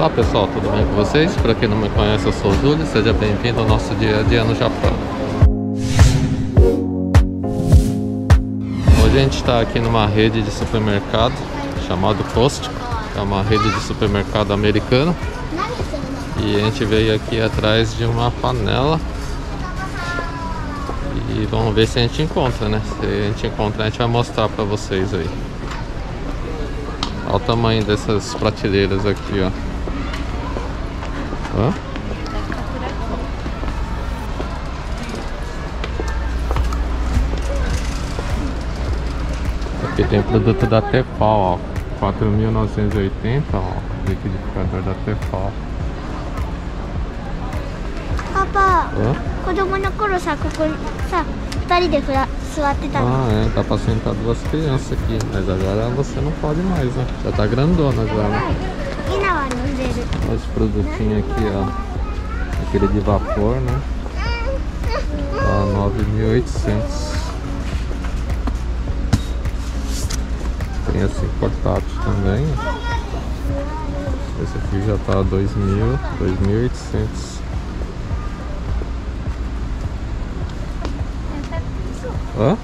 Olá pessoal, tudo bem com vocês? Para quem não me conhece, eu sou o Júlio, seja bem-vindo ao nosso dia a dia no Japão. Hoje a gente está aqui numa rede de supermercado chamado Costco, é uma rede de supermercado americano. E a gente veio aqui atrás de uma panela e vamos ver se a gente encontra, né? Se a gente encontrar, a gente vai mostrar para vocês aí. Olha o tamanho dessas prateleiras aqui, ó. Hã? Aqui tem produto da Tefal, ó. 4.980, ó. Liquidificador da Tefal. パパ Hã? 子供の頃さここにさ二人でふら座ってたの Ah, é, dá pra sentar duas crianças aqui, mas agora você não pode mais, né? Já tá grandona já, né? Olha esse produtinho aqui, ó. Aquele de vapor, né? Tá ó, 9.800. Tem assim portátil também. Esse aqui já tá 2.000, 2.800. É Hã? É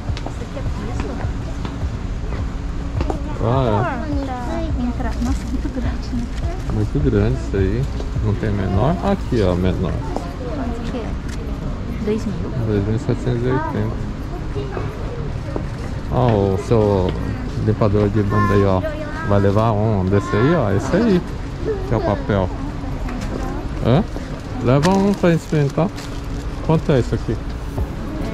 ah, é. Tá. Nossa, muito grande, né? Muito grande isso aí. Não tem menor? Aqui, ó, menor. Quanto que é? 2 mil. 2.780. Ó, o seu limpador de bunda aí, ó. Vai levar um desse aí, ó. Esse aí. Que é o papel. Hã? Leva um pra experimentar. Quanto é isso aqui?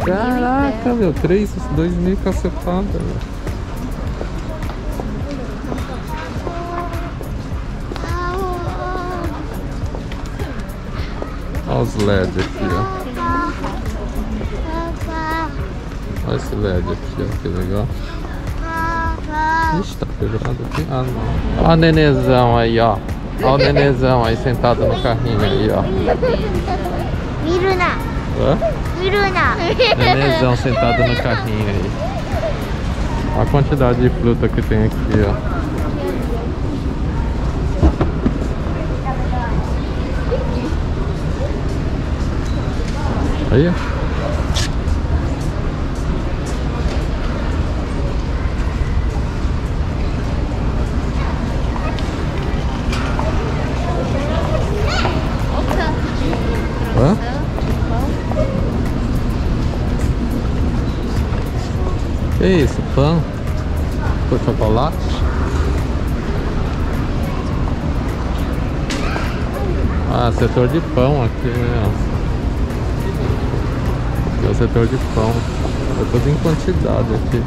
Caraca, meu. 3, 2 mil cacetada, meu. os LEDs aqui, ó. Olha esse LED aqui, ó, que legal. Ixi, tá aqui. Ah, não. Olha o nenezão aí, ó. Olha o nenezão aí sentado no carrinho aí, ó. Miruna. Hã? Miruna. Nenezão sentado no carrinho aí. A quantidade de fruta que tem aqui, ó. Aí, ó. Hã? Que isso? Pão? Com chocolate? Ah, setor de pão aqui, né? É o setor de pão. É tudo em quantidade aqui.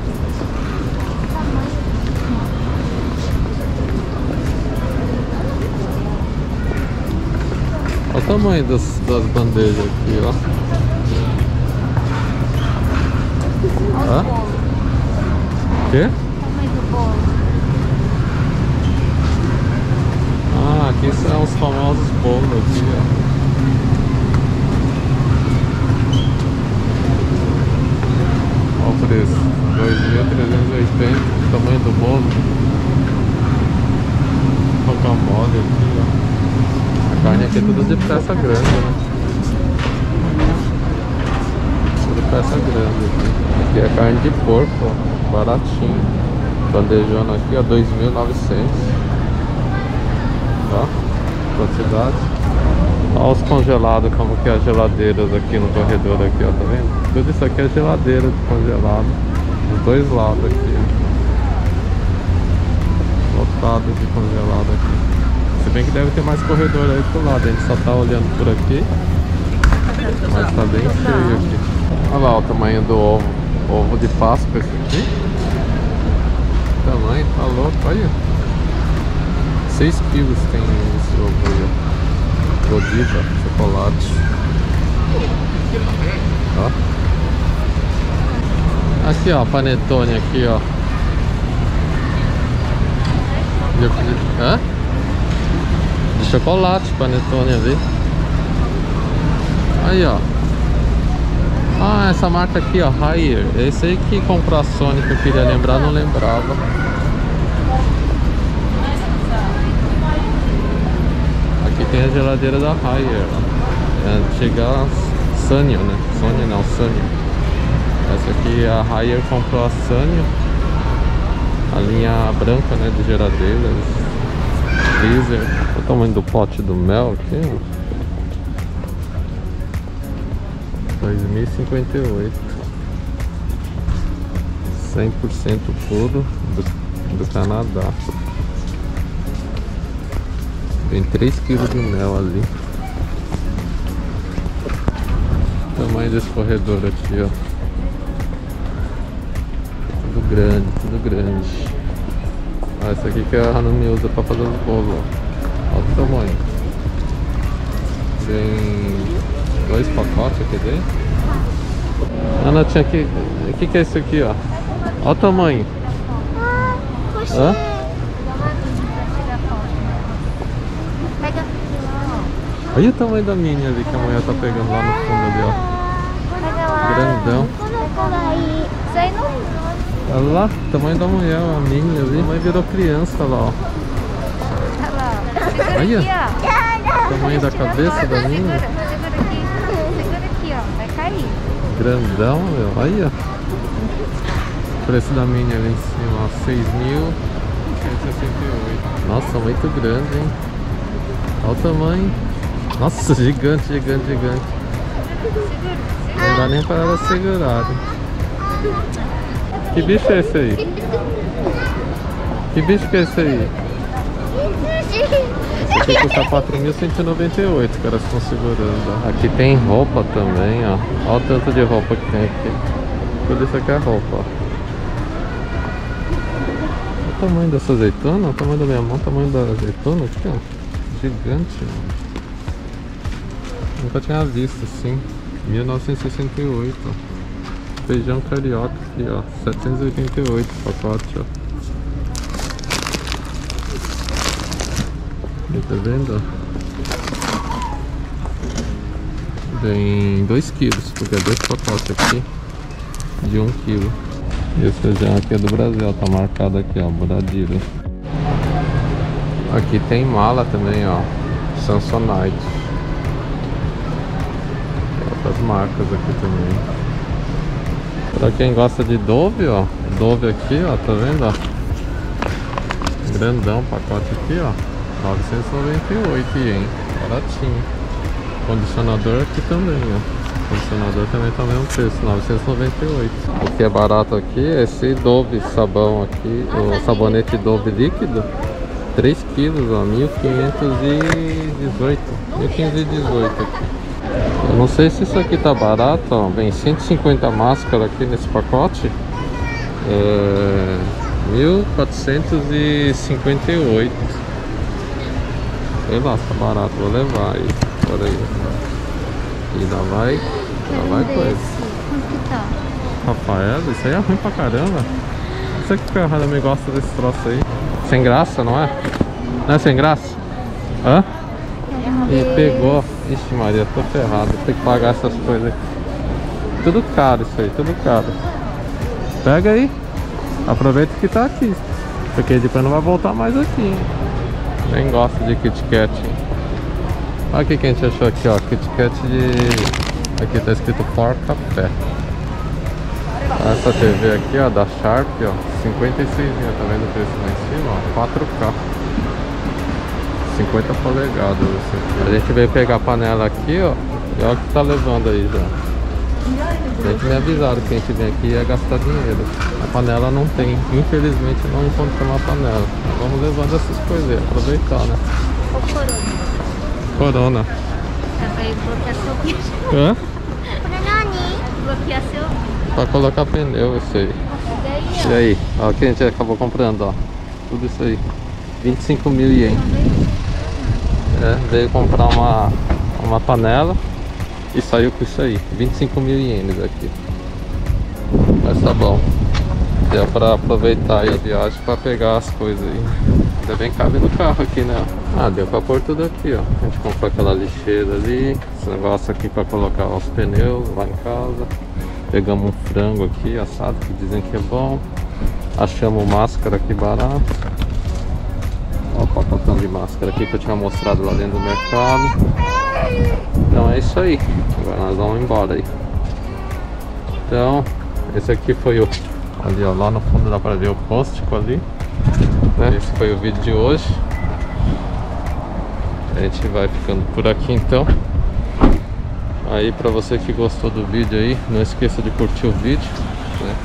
Olha o tamanho das, das bandejas aqui, ó. Hã? Quê? Tamanho do bolo. Ah, aqui são os famosos bolos aqui, ó. Olha o preço. 2.380, o tamanho do bolo. Guacamole aqui, ó. A carne aqui é tudo de peça grande, né? Tudo peça grande aqui. Aqui é carne de porco, ó. Baratinho. Bandejona aqui, ó, 2.900. Ó, quantidade. Olha os congelados, como que é as geladeiras aqui no corredor aqui, ó, tá vendo? Tudo isso aqui é geladeira de congelado. Dos dois lados aqui, ó. Lotado de congelado aqui. Se bem que deve ter mais corredor aí pro lado, a gente só tá olhando por aqui. Mas tá bem cheio aqui. Olha lá o tamanho do ovo. Ovo de Páscoa esse aqui. Tamanho, tá louco, olha. 6 quilos tem esse ovo aí, ó. Godiva, chocolate. Ó. Aqui, ó, panetone aqui, ó. De, hã? De chocolate, panetone ali. Aí, ó. Ah, essa marca aqui, ó, Haier. Esse aí que comprou a Sony que eu queria lembrar, não lembrava. Tem a geladeira da Haier. É a antiga Sanyo, né? Sony não, Sanyo. Essa aqui a Haier comprou a Sanyo. A linha branca, né? De geladeiras. Freezer. Olha o tamanho do pote do mel aqui, ó. 2058 100% puro do, do Canadá tem 3 kg de mel ali o tamanho desse corredor aqui ó tudo grande, tudo grande ah, esse aqui que a Hanumi usa para fazer os bolos olha o tamanho tem Dois pacotes aqui dentro. Ana tinha que. O que, que é isso aqui, ó? Olha o tamanho. Ah. Hã? Olha o tamanho da mini ali que a mulher tá pegando lá no fundo ali, ó. Grandão. Olha lá, o tamanho da mulher, a mini ali. A mãe virou criança lá, ó. Olha lá. Segura Olha. aqui, ó. O tamanho da cabeça da mini. Segura, segura aqui. Segura aqui, ó. Vai cair. Grandão, meu. Olha. O preço da mini ali em cima, ó. 6.168. Nossa, muito grande, hein? Olha o tamanho. Nossa, gigante, gigante, gigante. Não dá nem para ela segurar. Que bicho é esse aí? Que bicho que é esse aí? Esse aqui custa 4.198 que elas estão segurando. Aqui tem roupa também, ó. Olha o tanto de roupa que tem aqui. Tudo isso aqui é roupa, ó. O tamanho dessa azeitona, o tamanho da minha mão, o tamanho da azeitona aqui, ó. Gigante, ó. Nunca tinha visto assim. 1968, ó. Feijão carioca aqui, ó. 788 pacote, ó. Tá vendo? Tem 2 quilos, porque é dois pacotes aqui de 1 um quilo. E esse feijão aqui é do Brasil, tá marcado aqui, ó, Buradira. Aqui tem mala também, ó, Samsonite. Outras marcas aqui também. Pra quem gosta de Dove, ó, Dove aqui, ó, tá vendo, ó? Grandão pacote aqui, ó. 998 ien, baratinho. Condicionador aqui também, ó. Condicionador também tá o mesmo preço, 998. O que é barato aqui é esse Dove sabão aqui, o sabonete Dove líquido. 3 quilos, ó, 1518. 1518 aqui. Eu não sei se isso aqui tá barato, ó. Vem 150 máscaras aqui nesse pacote. É... 1458. Sei lá tá barato, vou levar aí. Por aí. Ainda vai. Ainda vai coisa. Quanto que tá? Rafael, isso aí é ruim pra caramba. Não sei que o Radame gosta desse troço aí. Sem graça, não é? Não é sem graça? Hã? E pegou. Ixi Maria, tô ferrado. Tem que pagar essas coisas aqui. Tudo caro isso aí, tudo caro. Pega aí. Aproveita que tá aqui. Porque depois não vai voltar mais aqui. hein? Nem gosto de Kit Kat. hein? Olha o que a gente achou aqui, ó. Kit Kat de... Aqui tá escrito For Café. Essa TV aqui, ó, da Sharp, ó. 56 tá vendo o preço lá em cima, ó. 4K. 50 polegadas. Assim. A gente veio pegar a panela aqui, ó. E olha o que tá levando aí já. A gente me avisaram que a gente vem aqui ia gastar dinheiro. A panela não tem. Infelizmente não encontramos uma panela. Vamos levando essas coisas aí, aproveitar, né? O corona. Corona. Hã? Pra colocar pneu, isso aí. E aí, Olha o que a gente acabou comprando, ó. Tudo isso aí. 25 mil ien. É, veio comprar uma, uma panela e saiu com isso aí. 25 mil ienes aqui. Mas tá bom. Deu pra aproveitar a viagem pra pegar as coisas aí. Ainda bem que cabe no carro aqui, né? Ah, deu pra pôr tudo aqui, ó. A gente comprou aquela lixeira ali. Esse negócio aqui pra colocar os pneus lá em casa. Pegamos um frango aqui assado que dizem que é bom. Achamos máscara aqui barato. Cartão de máscara aqui que eu tinha mostrado lá dentro do mercado. Então é isso aí. Agora nós vamos embora aí. Então, esse aqui foi o. Ali ó, lá no fundo dá pra ver o pôstico ali. Né? Esse foi o vídeo de hoje. A gente vai ficando por aqui então. Aí pra você que gostou do vídeo aí, não esqueça de curtir o vídeo. Né?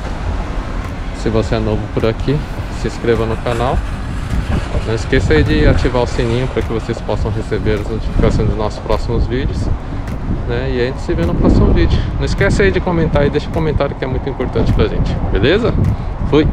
Se você é novo por aqui, se inscreva no canal. Não esqueça aí de ativar o sininho para que vocês possam receber as notificações dos nossos próximos vídeos. Né? E a gente se vê no próximo vídeo. Não esquece aí de comentar e deixa um comentário que é muito importante pra gente. Beleza? Fui!